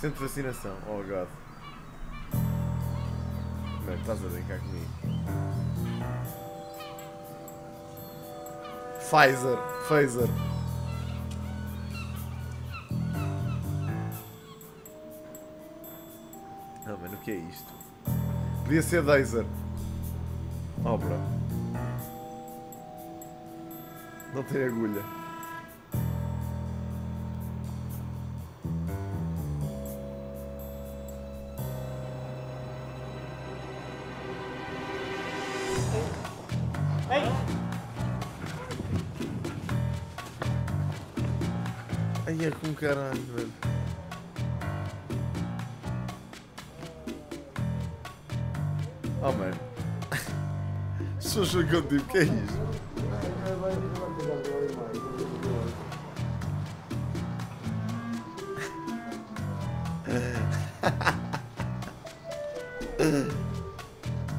Centro de vacinação. Oh god. Mano, estás a brincar comigo. Pfizer. Pfizer. Não, mano, o que é isto? Podia ser Dazer. Oh, bro. Não tem agulha. Ai, é com caralho, velho. Oh, mano. Sou jogando tipo, que é isto?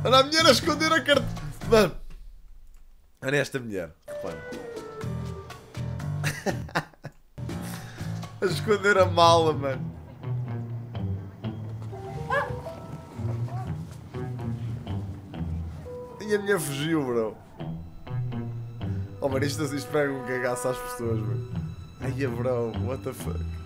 Olha a mulher a esconder a carta. Mano. Olha esta mulher. Repara. a esconder a mala, mano. E a mulher fugiu, bro. Oh, mano, isto, isto pega um cagaço às pessoas, mano. Ai, bro, what the fuck?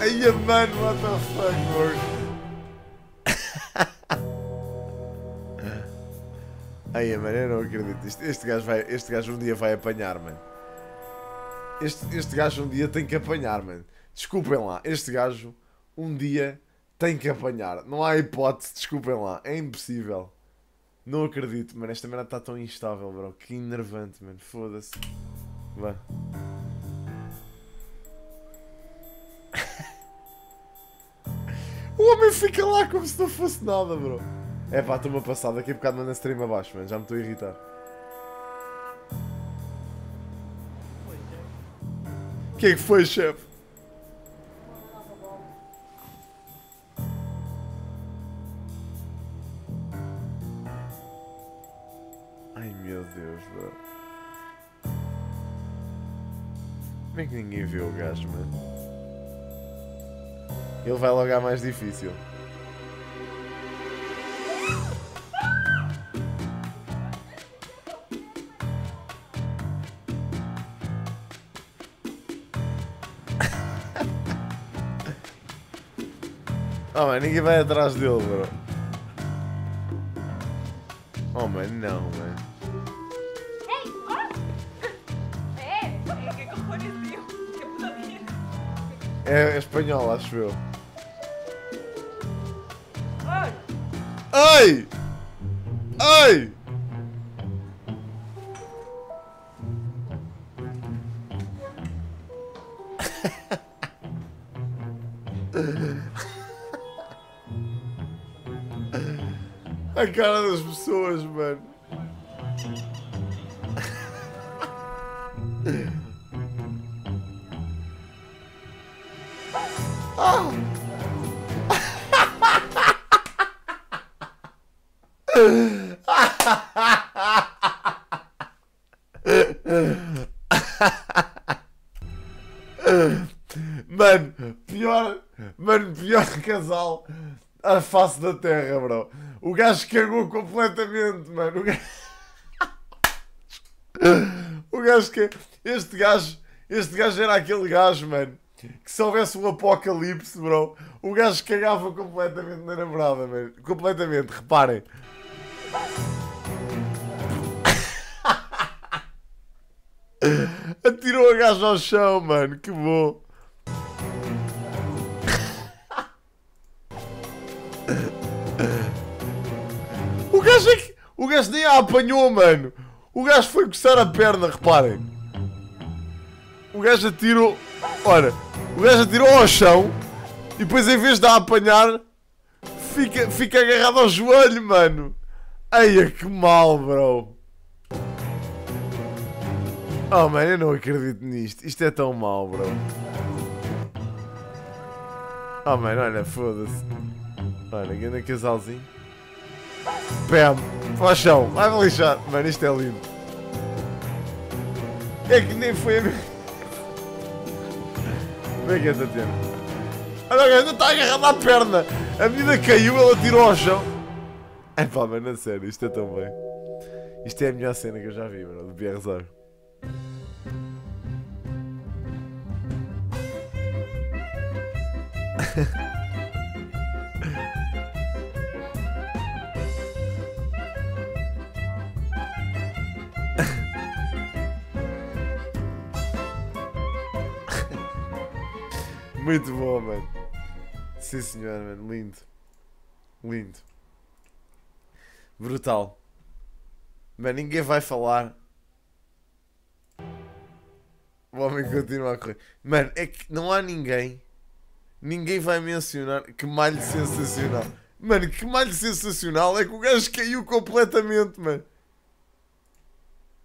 Ai, mano, what the fuck, bro? Ai, mano, eu não acredito. Este, este, gajo vai, este gajo um dia vai apanhar, mano. Este, este gajo um dia tem que apanhar, mano. Desculpem lá, este gajo um dia tem que apanhar. Não há hipótese, desculpem lá. É impossível. Não acredito, mano. Esta merda está tão instável, bro. Que enervante, mano. Foda-se. Vá. O homem fica lá como se não fosse nada, bro. É pá, estou-me a passar. Daqui a bocado manda stream abaixo, mano. Já me estou a irritar. O que é que foi, chefe? Ai meu Deus, bro. Como é que ninguém viu o gajo, mano? Ele vai logo à mais difícil. Oh, mano, ninguém vai atrás dele, bro. Oh, mano, não, mano. É espanhol, acho eu. ¡Ay! Ai! Ai! A cara das pessoas, mano. Mano, pior, mano, pior casal à face da terra, bro. O gajo cagou completamente, mano. O gajo, o gajo que este gajo, este gajo era aquele gajo, mano, que se houvesse um apocalipse, bro, o gajo cagava completamente na namorada, mano. Completamente, reparem. Atirou a gajo ao chão, mano. Que bom. O gajo é que. O gajo nem a apanhou, mano. O gajo foi coçar a perna, reparem. O gajo atirou. Ora, o gajo atirou ao chão e depois em vez de a apanhar, fica, fica agarrado ao joelho, mano. Eia, que mal, bro. Oh, mano, eu não acredito nisto. Isto é tão mal, bro. Oh, mano, olha, foda-se. Olha, grande casalzinho. Pam, para o chão, vai-me lixar. Mano, isto é lindo. É que nem foi a minha. Como é que é, Tatiana? Olha, o gajo está agarrado à perna. A menina caiu, ela tirou ao chão. É pá, mano, a sério, isto é tão bem. Isto é a melhor cena que eu já vi, mano, do Pierre Zaro. Muito bom, mano. Sim, senhor, mano. Lindo. Lindo. Brutal. Mano, ninguém vai falar. O homem continua a correr. Mano, é que não há ninguém. Ninguém vai mencionar que malho sensacional. Mano, que malho sensacional é que o gajo caiu completamente, mano.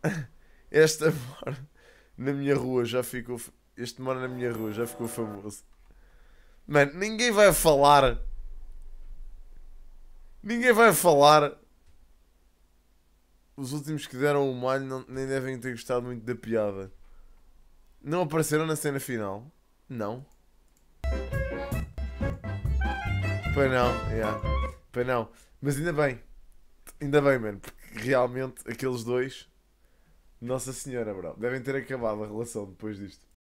Esta na minha rua já ficou. Este mora na minha rua já ficou famoso. Mano, ninguém vai falar. Ninguém vai falar. Os últimos que deram o malho não- nem devem ter gostado muito da piada. Não apareceram na cena final? Não. Pois não, yeah. Pois não. Mas ainda bem. Ainda bem, mano. Porque realmente aqueles dois. Nossa Senhora, bro. Devem ter acabado a relação depois disto.